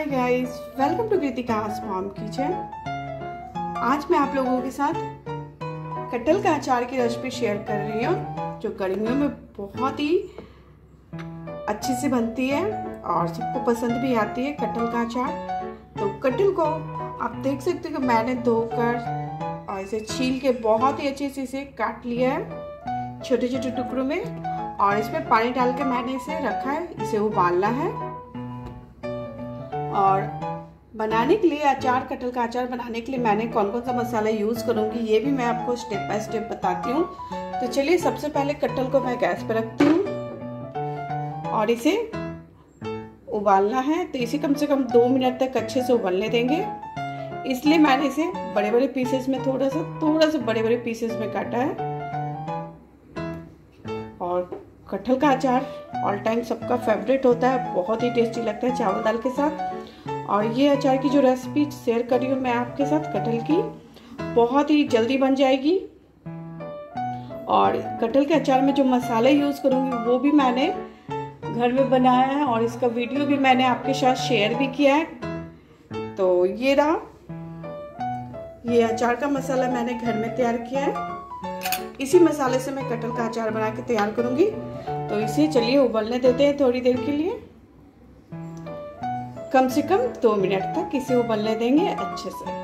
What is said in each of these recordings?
Hi guys welcome to Kritika's mom kitchen आज मैं आप लोगों के साथ कटहल का अचार की रेसिपी शेयर कर रही हूँ, जो गर्मियों में बहुत ही अच्छी से बनती है और सबको पसंद भी आती है कटहल का अचार। तो कटहल को आप देख सकते हो कि मैंने धोकर और इसे छील के बहुत ही अच्छे से इसे काट लिया है छोटे छोटे टुकड़ों में और इसमें पानी डाल के मैंने इसे रखा है, इसे उबालना है। और बनाने के लिए अचार, कटहल का अचार बनाने के लिए मैंने कौन कौन सा मसाला यूज़ करूँगी, ये भी मैं आपको स्टेप बाय स्टेप बताती हूँ। तो चलिए सबसे पहले कटल को मैं गैस पर रखती हूँ और इसे उबालना है। तो इसे कम से कम दो मिनट तक अच्छे से उबलने देंगे। इसलिए मैंने इसे बड़े बड़े पीसेस में थोड़ा सा थोड़ा सा बड़े बड़े पीसेस में काटा है। और कटहल का अचार ऑल टाइम सबका फेवरेट होता है, बहुत ही टेस्टी लगता है चावल दाल के साथ। और ये अचार की जो रेसिपी शेयर कर हूँ मैं आपके साथ, कटहल की, बहुत ही जल्दी बन जाएगी। और कटहल के अचार में जो मसाले यूज़ करूँगी, वो भी मैंने घर में बनाया है और इसका वीडियो भी मैंने आपके साथ शेयर भी किया है। तो ये रहा। ये अचार का मसाला मैंने घर में तैयार किया है। इसी मसाले से मैं कटहल का अचार बना के तैयार करूँगी। तो इसे चलिए उबलने देते हैं थोड़ी देर के लिए। कम से कम दो मिनट तक इसे उबलने देंगे अच्छे से।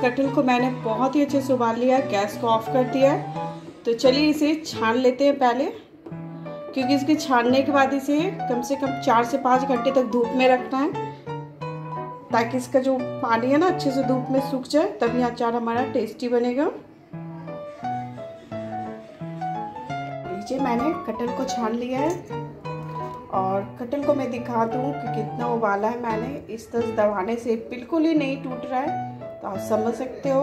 कटल को मैंने बहुत ही अच्छे से उबाल लिया, गैस को ऑफ़ कर दिया है। तो चलिए इसे छान लेते हैं पहले, क्योंकि इसके छानने के बाद इसे कम से कम चार से पाँच घंटे तक धूप में रखना है। ताकि इसका जो पानी है ना अच्छे से धूप में सूख जाए, तभी अचार हमारा टेस्टी बनेगा। लीजिए मैंने कटल को छान लिया है। और कटल को मैं दिखा दूँ कि कितना उबाला है मैंने। इस तरह दबाने से बिल्कुल ही नहीं टूट रहा है। तो आप समझ सकते हो,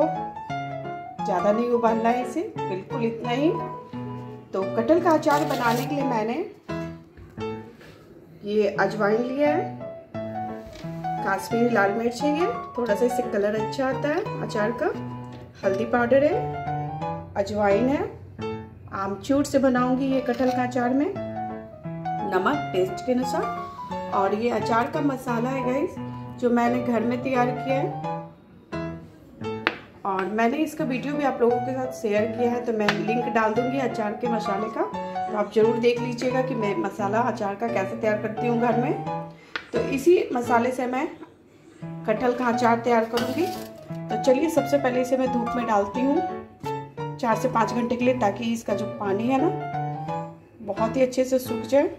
ज़्यादा नहीं उबालना है इसे, बिल्कुल इतना ही। तो कटल का अचार बनाने के लिए मैंने ये अजवाइन लिया है। काश्मीरी लाल मिर्च है ये। थोड़ा सा इससे कलर अच्छा आता है, अचार का। हल्दी पाउडर है, अजवाइन है। आमचूर से बनाऊँगी ये कटहल का अचार में। नमक टेस्ट के अनुसार। और ये अचार का मसाला है गाइस जो मैंने घर में तैयार किया है। और मैंने इसका वीडियो भी आप लोगों के साथ शेयर किया है तो मैं लिंक डाल दूँगी अचार के मसाले का। तो आप ज़रूर देख लीजिएगा कि मैं मसाला अचार का कैसे तैयार करती हूँ घर में। तो इसी मसाले से मैं कटहल का अचार तैयार करूँगी। तो चलिए, सबसे पहले इसे मैं धूप में डालती हूँ चार से पाँच घंटे के लिए, ताकि इसका जो पानी है ना, बहुत ही अच्छे से सूख जाए।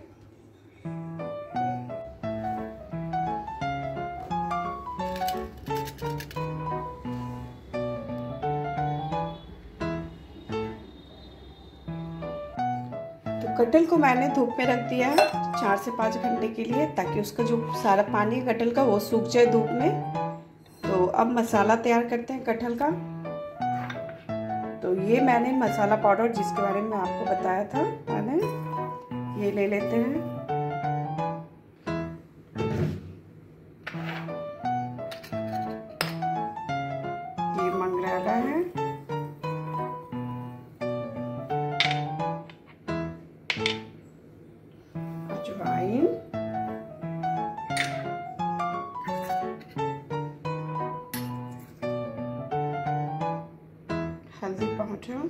कटहल को मैंने धूप में रख दिया है चार से पाँच घंटे के लिए, ताकि उसका जो सारा पानी है कटहल का, वो सूख जाए धूप में। तो अब मसाला तैयार करते हैं कटहल का। तो ये मैंने मसाला पाउडर जिसके बारे में आपको बताया था, मैंने, ये ले लेते हैं। हल्दी पाउडर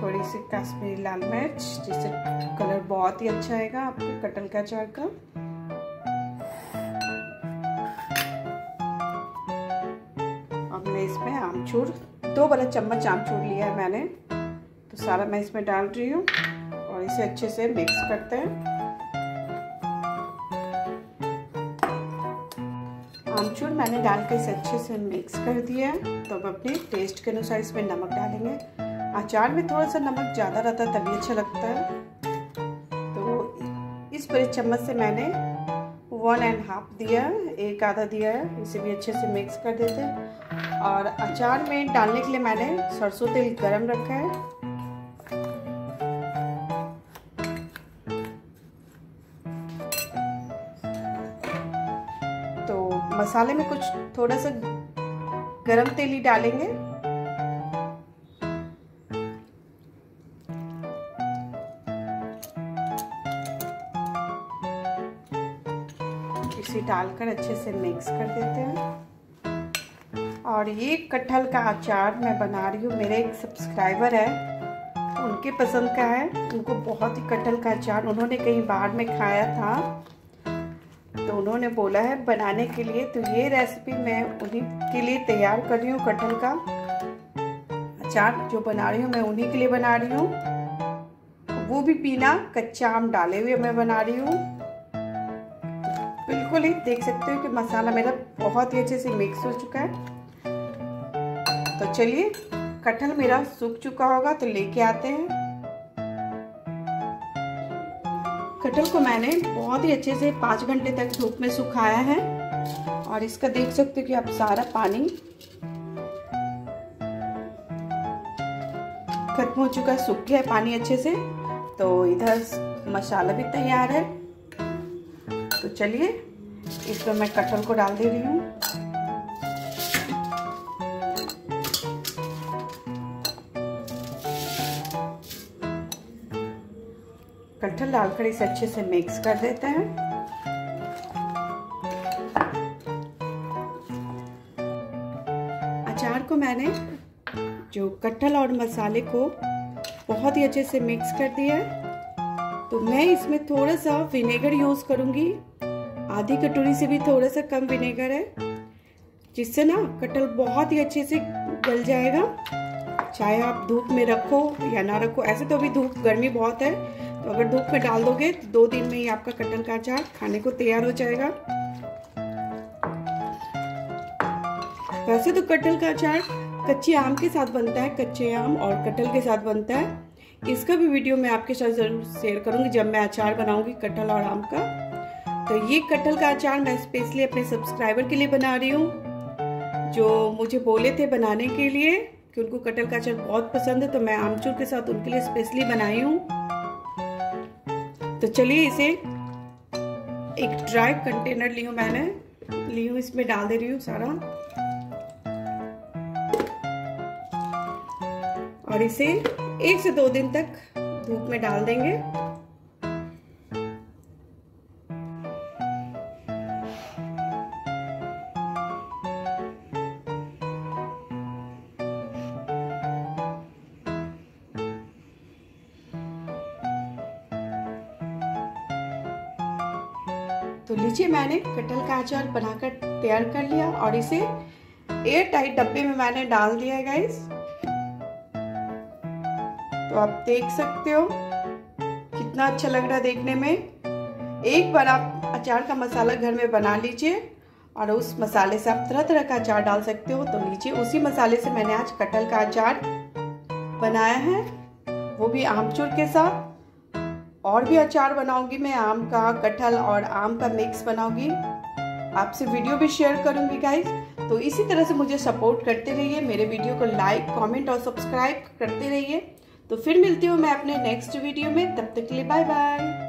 थोड़ी सी कश्मीरी लाल मिर्च जिससे कलर बहुत ही अच्छा आएगा, आपके कटल का अचार का अब मैं इसमें आमचूर, दो बड़ा चम्मच आमचूर लिया है मैंने। तो सारा मैं इसमें डाल रही हूँ और इसे अच्छे से मिक्स करते हैं। आमचूर, मैंने डाल के इसे अच्छे से मिक्स कर दिया है। तो अब अपने टेस्ट के अनुसार इसमें नमक डालेंगे। अचार में थोड़ा सा नमक ज़्यादा रहता है, तभी अच्छा लगता है। तो इस बड़े चम्मच से मैंने वन एंड हाफ़ दिया एक आधा दिया है। इसे भी अच्छे से मिक्स कर देते हैं। और अचार में डालने के लिए मैंने सरसों तेल गरम रखा है। मसाले में कुछ थोड़ा सा गरम तेल ही डालेंगे। इसे डालकर अच्छे से मिक्स कर देते हैं। और ये कटहल का अचार मैं बना रही हूँ। मेरे एक सब्सक्राइबर है, उनके पसंद का है। उनको बहुत ही कटहल का अचार उन्होंने कहीं बाहर में खाया था। तो उन्होंने बोला है, बनाने के लिए तो ये रेसिपी मैं उन्हीं के लिए तैयार कर रही हूँ, कटहल का अचार जो बना रही हूँ, मैं उन्हीं के लिए बना रही हूँ। वो भी पीना कच्चा आम डाले हुए मैं बना रही हूँ। बिल्कुल ही देख सकते हो कि मसाला मेरा बहुत ही अच्छे से मिक्स हो चुका है। तो चलिए, कटहल मेरा सूख चुका होगा तो लेके आते हैं। कटहल को मैंने बहुत ही अच्छे से पाँच घंटे तक धूप में सुखाया है। और इसका देख सकते हो कि अब सारा पानी खत्म हो चुका है, सूख गया है पानी अच्छे से। तो इधर मसाला भी तैयार है। तो चलिए, इसमें मैं कटहल को डाल दे रही हूँ। कटहल डालकर इसे अच्छे से मिक्स कर देते हैं। अचार को मैंने जो कटहल और मसाले को बहुत ही अच्छे से मिक्स कर दिया है। तो मैं इसमें थोड़ा सा विनेगर यूज़ करूँगी। आधी कटोरी से भी थोड़ा सा कम विनेगर है, जिससे ना कटहल बहुत ही अच्छे से गल जाएगा। चाहे आप धूप में रखो या ना रखो, ऐसे तो अभी धूप गर्मी बहुत है तो अगर धूप में डाल दोगे तो दो दिन में ही आपका कटहल का अचार खाने को तैयार हो जाएगा। वैसे तो कटहल का अचार कच्चे आम के साथ बनता है, कच्चे आम और कटहल के साथ बनता है। इसका भी वीडियो मैं आपके साथ ज़रूर शेयर करूँगी जब मैं अचार बनाऊँगी कटहल और आम का। तो ये कटहल का अचार मैं स्पेशली अपने सब्सक्राइबर के लिए बना रही हूँ, जो मुझे बोले थे बनाने के लिए कि उनको कटहल का अचार बहुत पसंद है तो मैं आमचूर के साथ उनके लिए स्पेशली बनाई हूँ। तो चलिए इसे एक ड्राई कंटेनर ली हूँ मैंने। ली हूँ, इसमें डाल दे रही हूँ सारा। और इसे एक से दो दिन तक धूप में डाल देंगे। तो लीजिए मैंने कटहल का अचार बनाकर तैयार कर लिया और इसे एयर टाइट डब्बे में मैंने डाल दिया है गाइस तो आप देख सकते हो कितना अच्छा लग रहा है देखने में। एक बार आप अचार का मसाला घर में बना लीजिए और उस मसाले से आप तरह तरह का अचार डाल सकते हो। तो लीजिए, उसी मसाले से मैंने आज कटहल का अचार बनाया है, वो भी आमचूर के साथ। और भी अचार बनाऊँगी मैं, आम का कटहल और आम का मिक्स बनाऊँगी। आपसे वीडियो भी शेयर करूँगी गाइज़ तो इसी तरह से मुझे सपोर्ट करते रहिए, मेरे वीडियो को लाइक कमेंट और सब्सक्राइब करते रहिए। तो फिर मिलती हूँ मैं अपने नेक्स्ट वीडियो में, तब तक के लिए बाय बाय